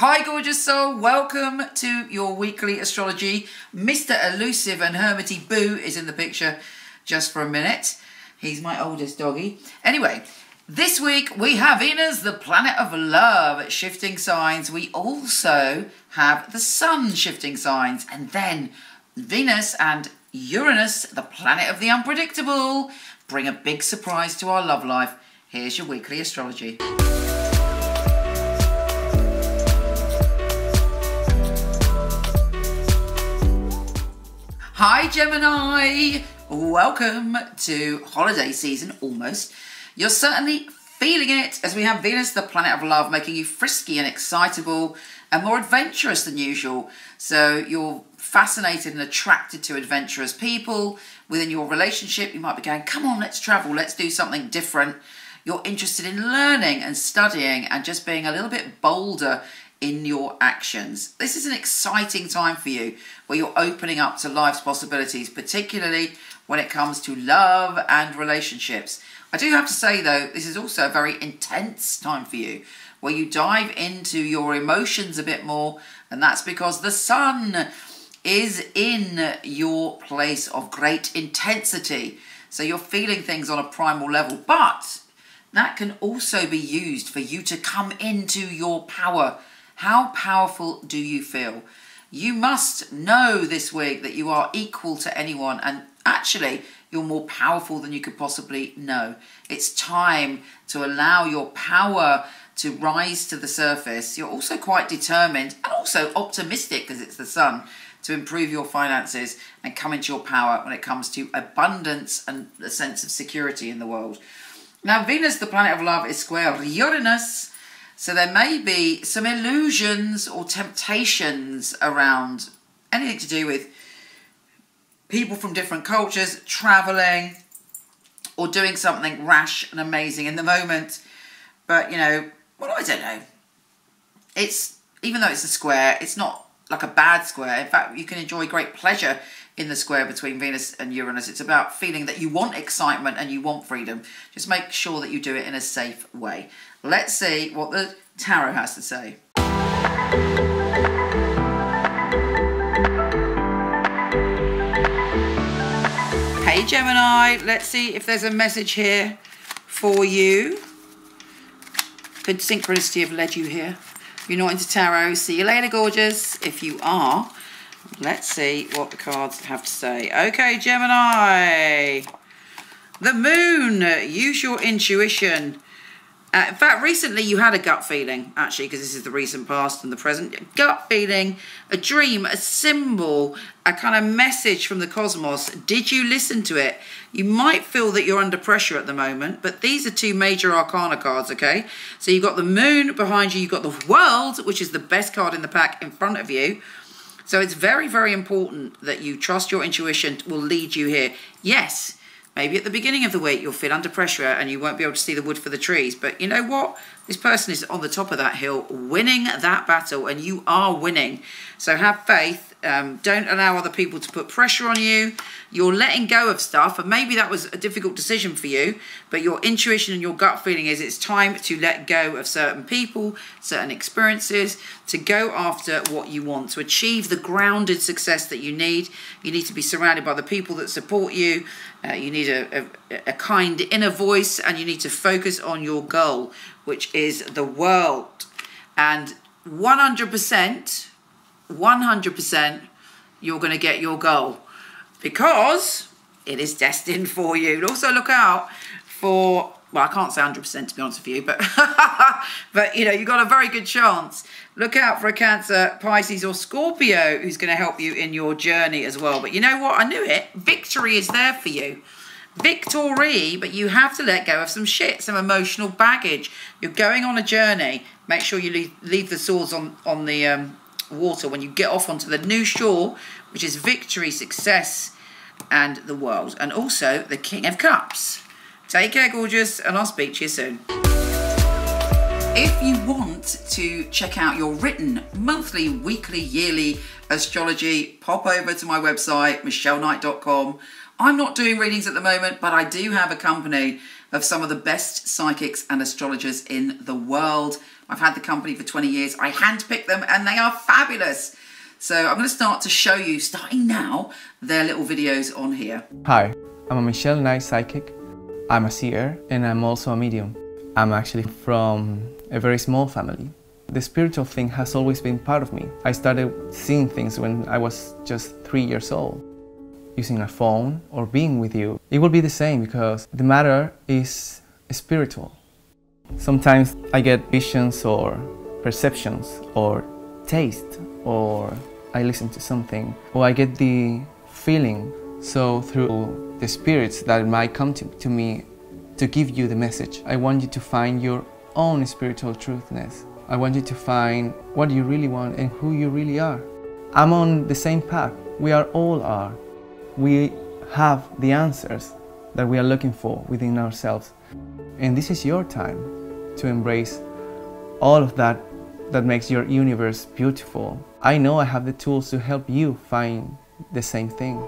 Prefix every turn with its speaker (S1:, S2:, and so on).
S1: Hi, gorgeous soul. Welcome to your weekly astrology. Mr. Elusive and Hermity Boo is in the picture just for a minute. He's my oldest doggy. Anyway, this week we have Venus, the planet of love, shifting signs. We also have the sun shifting signs. And then Venus and Uranus, the planet of the unpredictable, bring a big surprise to our love life. Here's your weekly astrology. Hi, Gemini. Welcome to holiday season almost. You're certainly feeling it as we have Venus, the planet of love, making you frisky and excitable and more adventurous than usual. So you're fascinated and attracted to adventurous people. Within your relationship, you might be going, come on, let's travel, let's do something different. You're interested in learning and studying and just being a little bit bolder in your actions. This is an exciting time for you where you're opening up to life's possibilities, particularly when it comes to love and relationships. I do have to say, though, this is also a very intense time for you where you dive into your emotions a bit more, and that's because the sun is in your place of great intensity. So you're feeling things on a primal level, but that can also be used for you to come into your power how powerful do you feel? You must know this week that you are equal to anyone and actually you're more powerful than you could possibly know. It's time to allow your power to rise to the surface. You're also quite determined and also optimistic because it's the sun to improve your finances and come into your power when it comes to abundance and a sense of security in the world. Now, Venus, the planet of love, is square Uranus so there may be some illusions or temptations around anything to do with people from different cultures traveling or doing something rash and amazing in the moment. But, you know, well, I don't know. It's, even though it's a square, it's not like a bad square. In fact, you can enjoy great pleasure in the square between Venus and Uranus. It's about feeling that you want excitement and you want freedom. Just make sure that you do it in a safe way. Let's see what the tarot has to say. Hey Gemini, let's see if there's a message here for you. Good synchronicity have led you here. If you're not into tarot, see you later, gorgeous. If you are, let's see what the cards have to say. Okay, Gemini. The moon, use your intuition. Uh, in fact, recently you had a gut feeling, actually, because this is the recent past and the present. Gut feeling, a dream, a symbol, a kind of message from the cosmos. Did you listen to it? You might feel that you're under pressure at the moment, but these are two major arcana cards, okay? So you've got the moon behind you, you've got the world, which is the best card in the pack in front of you. So it's very, very important that you trust your intuition will lead you here. Yes, Maybe at the beginning of the week you'll feel under pressure and you won't be able to see the wood for the trees. But you know what? This person is on the top of that hill winning that battle and you are winning. So have faith um, don't allow other people to put pressure on you. You're letting go of stuff, and maybe that was a difficult decision for you, but your intuition and your gut feeling is it's time to let go of certain people, certain experiences, to go after what you want, to achieve the grounded success that you need. You need to be surrounded by the people that support you. Uh, you need a, a, a kind inner voice, and you need to focus on your goal, which is the world. And 100%. 100% you're going to get your goal because it is destined for you. And also look out for, well, I can't say 100% to be honest with you, but, but you know, you've got a very good chance. Look out for a Cancer, Pisces, or Scorpio who's going to help you in your journey as well. But you know what? I knew it. Victory is there for you victory, but you have to let go of some shit, some emotional baggage. You're going on a journey. Make sure you leave, leave the swords on on the um, water when you get off onto the new shore, which is victory, success, and the world. And also the King of Cups. Take care, gorgeous, and I'll speak to you soon. If you want to check out your written monthly, weekly, yearly astrology, pop over to my website, micheleknight.com. I'm not doing readings at the moment, but I do have a company of some of the best psychics and astrologers in the world I've had the company for 20 years. I handpick them and they are fabulous. So I'm going to start to show you, starting now, their little videos on here.
S2: Hi, I'm a Michele Knight psychic. I'm a seer and I'm also a medium. I'm actually from a very small family. The spiritual thing has always been part of me. I started seeing things when I was just three years old. Using a phone or being with you, it will be the same because the matter is spiritual. Sometimes I get visions or perceptions or taste or I listen to something or I get the feeling. So through the spirits that might come to, to me to give you the message, I want you to find your own spiritual truthness. I want you to find what you really want and who you really are. I'm on the same path. We are all are. We have the answers that we are looking for within ourselves. And this is your time to embrace all of that that makes your universe beautiful. I know I have the tools to help you find the same thing.